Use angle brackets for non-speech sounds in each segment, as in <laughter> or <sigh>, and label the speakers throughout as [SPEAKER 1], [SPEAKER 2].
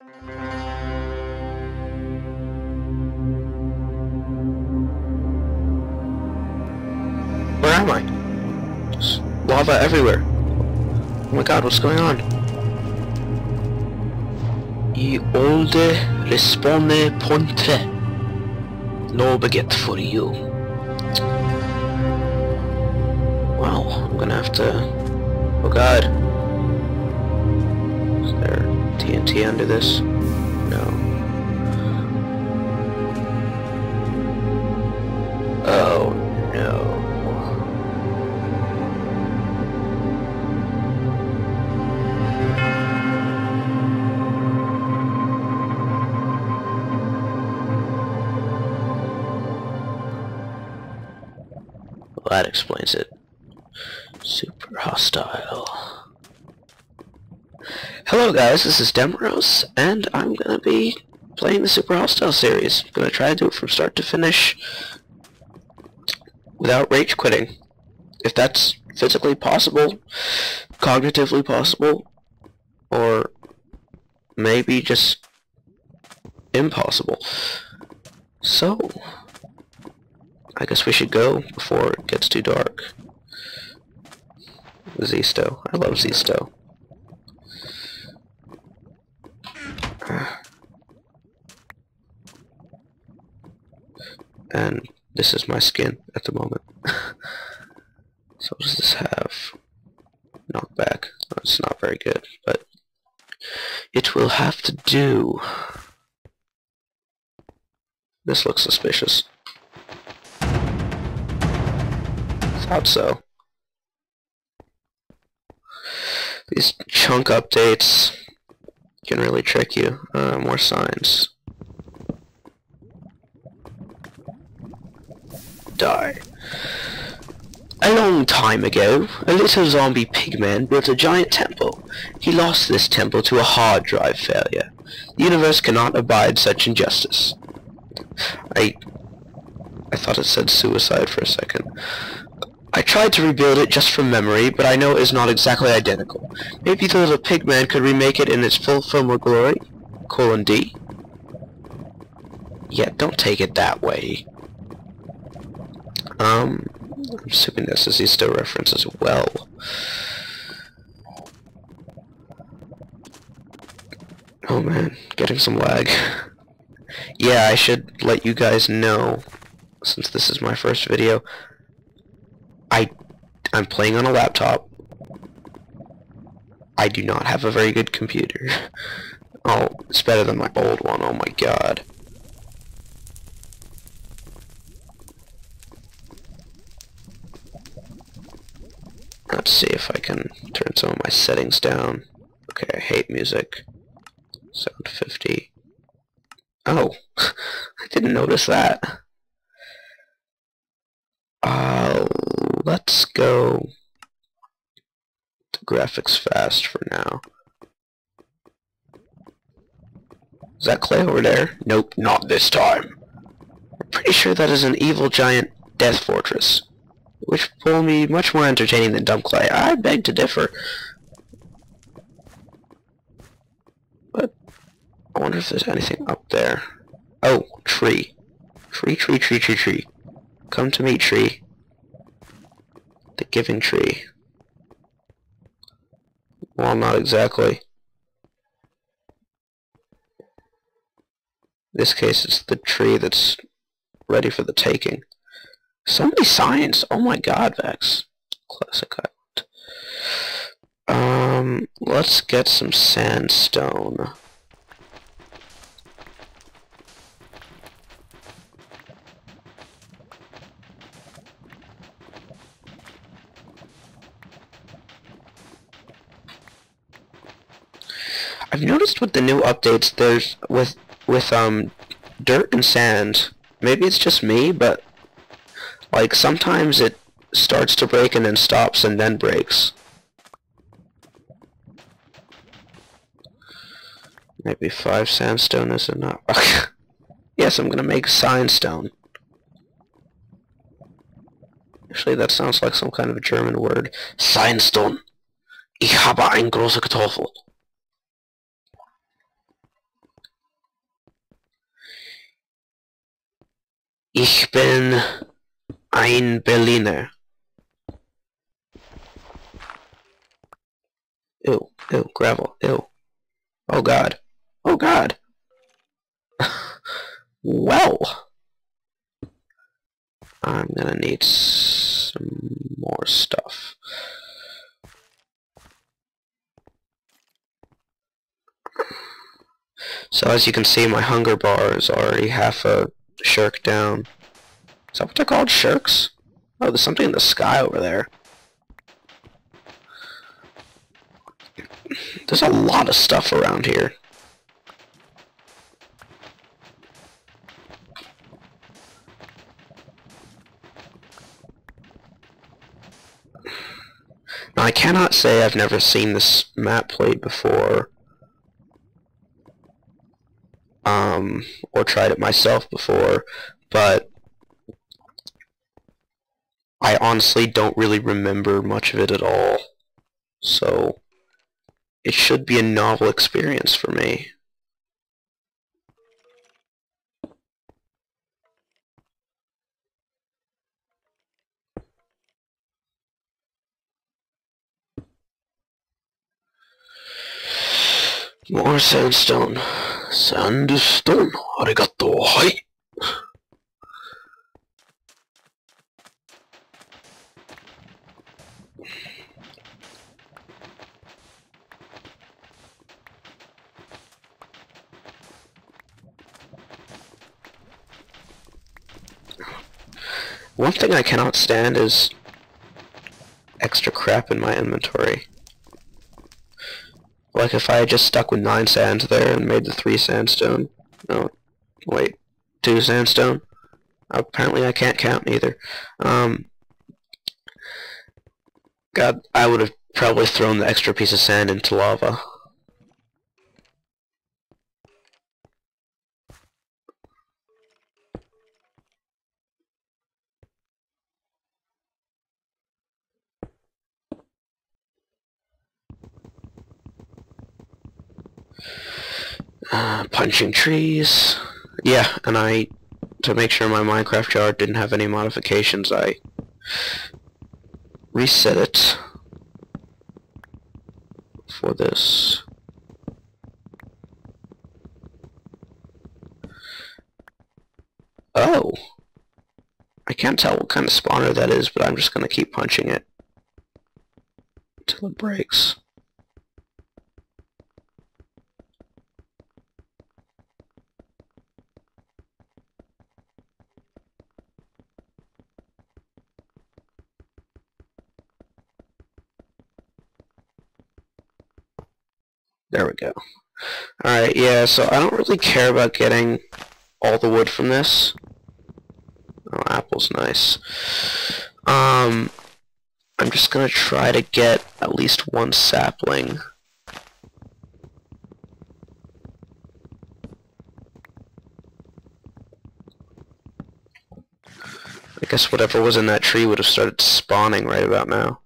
[SPEAKER 1] Where am I? Just lava everywhere. Oh my god, what's going on? I olde respone pontre. No baguette for you. Wow, I'm gonna have to... Oh god. TNT under this? No. Oh no. Well, that explains it. Super hostile. Hello guys, this is Demeros, and I'm gonna be playing the Super Hostile series. I'm gonna try to do it from start to finish without rage quitting. If that's physically possible, cognitively possible, or maybe just impossible. So, I guess we should go before it gets too dark. Zisto. I love Zisto. And this is my skin at the moment. <laughs> so does this have? Knockback. It's not very good, but it will have to do. This looks suspicious. Thought so. These chunk updates can really trick you. Uh, more signs. Die. A long time ago, a little zombie pigman built a giant temple. He lost this temple to a hard drive failure. The universe cannot abide such injustice. I... I thought it said suicide for a second. I tried to rebuild it just from memory, but I know it is not exactly identical. Maybe the little pigman could remake it in its full film of glory? Colon D? Yeah, don't take it that way. Um, I'm assuming this is Easter reference as well. Oh man, getting some lag. yeah, I should let you guys know, since this is my first video, I, I'm playing on a laptop. I do not have a very good computer. <laughs> oh, it's better than my old one, oh my god. Let's see if I can turn some of my settings down. Okay, I hate music. Sound 50. Oh, <laughs> I didn't notice that. Uh, let's go to graphics fast for now. Is that clay over there? Nope, not this time. I'm pretty sure that is an evil giant death fortress, which will be much more entertaining than dumb clay. I beg to differ. But I wonder if there's anything up there. Oh, tree. Tree, tree, tree, tree, tree. Come to me, tree. The giving tree. Well, not exactly. In this case, it's the tree that's ready for the taking. So many signs! Oh my god, Vechs. Classic island. Um, let's get some sandstone. I've noticed with the new updates, there's with with um dirt and sand. Maybe it's just me, but like, sometimes it starts to break and then stops and then breaks. Maybe five sandstone is enough. <laughs> yes, I'm gonna make sandstone. Actually, that sounds like some kind of a German word. Sandstone. Ich habe ein großer Kartoffel. Ich bin ein Berliner. Ew, ew, gravel, ew. Oh god. Oh god. <laughs> well. I'm gonna need some more stuff. So as you can see, my hunger bar is already half a shirk down. Is that what they're called? Shirks? Oh, there's something in the sky over there. There's a lot of stuff around here. Now, I cannot say I've never seen this map played before, um, or tried it myself before, but I honestly don't really remember much of it at all. So, it should be a novel experience for me. More sandstone. Sandstone. Arigato. One thing I cannot stand is extra crap in my inventory. Like if I had just stuck with 9 sands there and made the 3 sandstone. No, wait, 2 sandstone? Apparently I can't count either. Um, God, I would have probably thrown the extra piece of sand into lava. Uh, punching trees. Yeah, and I, to make sure my Minecraft jar didn't have any modifications, I reset it for this. Oh! I can't tell what kind of spawner that is, but I'm just going to keep punching it until it breaks. There we go. Alright, yeah, so I don't really care about getting all the wood from this. Oh, apple's nice. Um, I'm just gonna try to get at least one sapling. I guess whatever was in that tree would have started spawning right about now.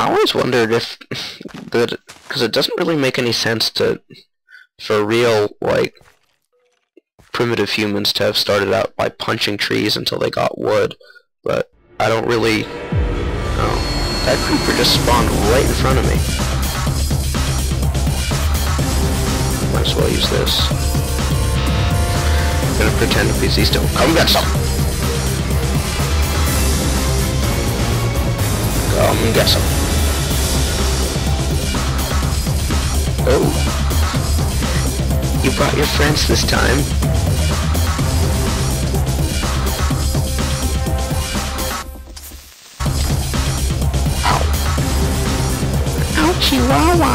[SPEAKER 1] I always wondered if that because it doesn't really make any sense to for real like primitive humans to have started out by punching trees until they got wood, but I don't really. Oh, that creeper just spawned right in front of me. Might as well use this. I'm gonna pretend to be still. Come get some. Come get some. Oh. You brought your friends this time. Ow. Ow, Chihuahua.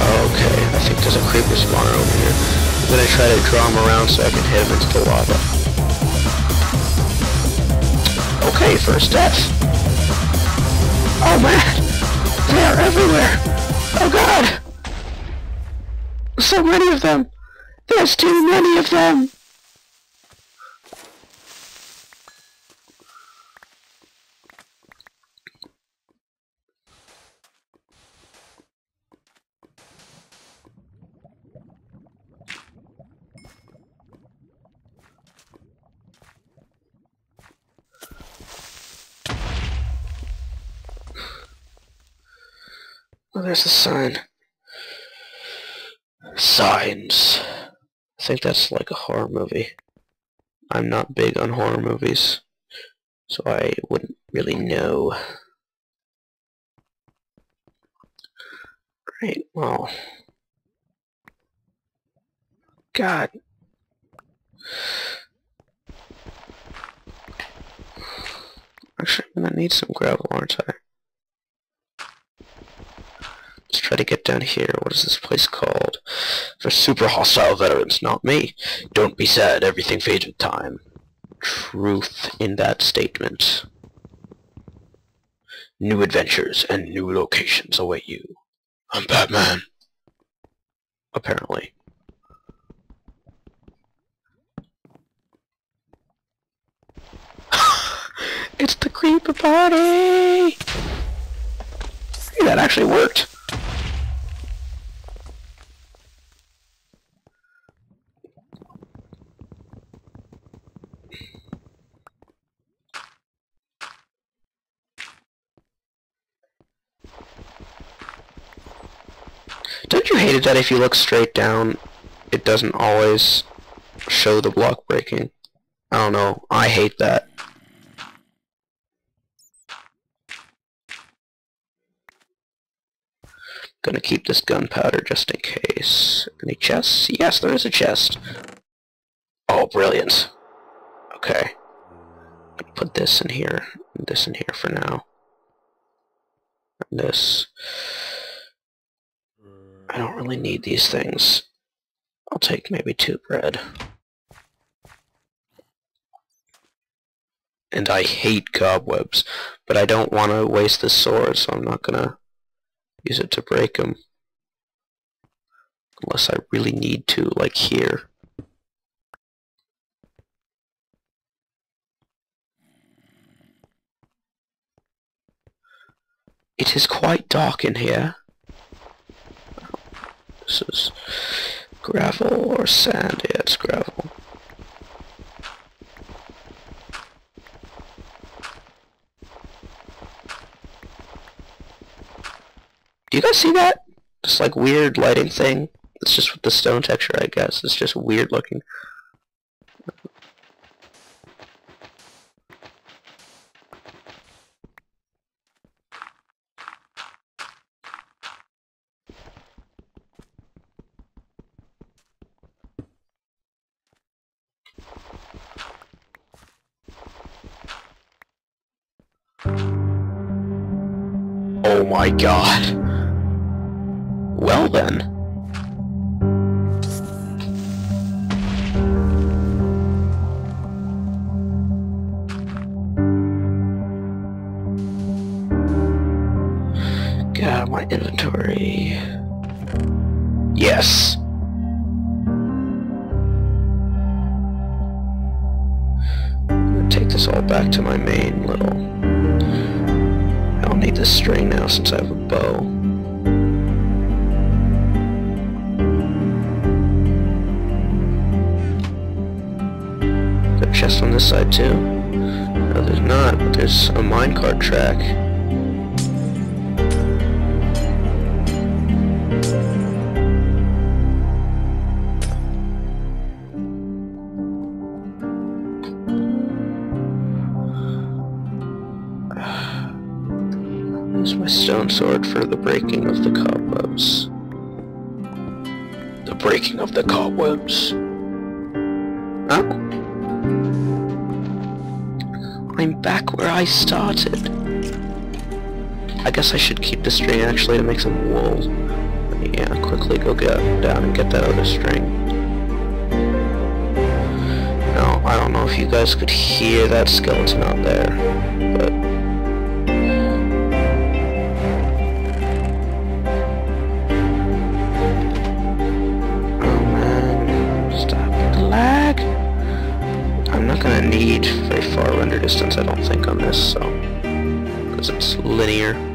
[SPEAKER 1] Okay, I think there's a creeper spawner over here. I'm gonna try to draw him around so I can hit him into the lava. Okay, first death. Oh man! They are everywhere! Oh god! So many of them! There's too many of them! Oh, there's a sign. Signs. I think that's like a horror movie. I'm not big on horror movies, so I wouldn't really know. Right, well... God. Actually, I'm gonna need some gravel, aren't I? Let's try to get down here. What is this place called? For super hostile veterans, not me. Don't be sad, everything fades with time. Truth in that statement. New adventures and new locations await you. I'm Batman. Apparently. <laughs> it's the creeper party! That actually worked. That if you look straight down, it doesn't always show the block breaking? I don't know. I hate that. Gonna keep this gunpowder just in case. Any chests? Yes, there is a chest. Oh, brilliant. Okay. Put this in here, this in here for now. And this. I don't really need these things. I'll take maybe two bread. And I hate cobwebs, but I don't want to waste this sword, so I'm not gonna use it to break them. Unless I really need to, like here. It is quite dark in here. This is gravel or sand. Yeah, it's gravel. Do you guys see that? This like weird lighting thing. It's just with the stone texture, I guess. It's just weird looking. Oh my god. Well then. God, my inventory. Yes. Take this all back to my main little need this string now since I have a bow. Got a chest on this side too. No, there's not, but there's a minecart track. Stone sword for the breaking of the cobwebs. The breaking of the cobwebs. Oh. I'm back where I started. I guess I should keep the string actually to make some wool. Yeah, quickly go get down and get that other string. Now, I don't know if you guys could hear that skeleton out there, distance, I don't think, on this, so... Because it's linear.